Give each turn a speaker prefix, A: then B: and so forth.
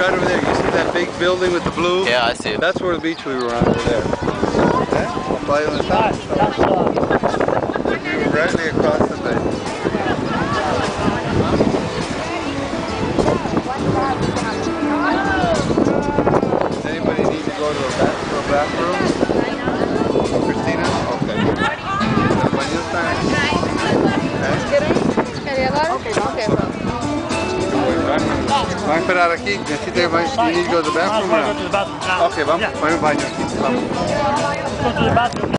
A: right over there. You see that big building with the blue?
B: Yeah, I see it.
A: That's where the beach we were on over there. Okay? I'll fly on the top.
C: That's, that's, uh,
A: We were directly across the bay. Does anybody need to go to a, bath, to a bathroom? Oh, Christina? Okay. When you time. Van a esperar aquí. Necesita, you need to go to the bathroom
C: I'll
A: now.
C: go to the bathroom now.
A: Ok, vamos,
C: Yeah.
A: vamos al baño aquí. Vamos.